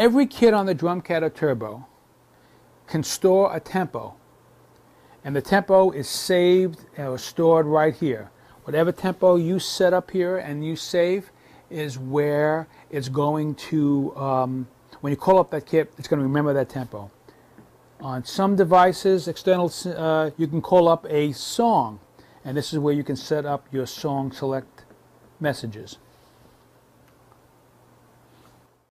Every kit on the drumKAT Turbo can store a tempo, and the tempo is saved or stored right here. Whatever tempo you set up here and you save is where it's going to, um, when you call up that kit, it's going to remember that tempo. On some devices, external, uh, you can call up a song, and this is where you can set up your song select messages.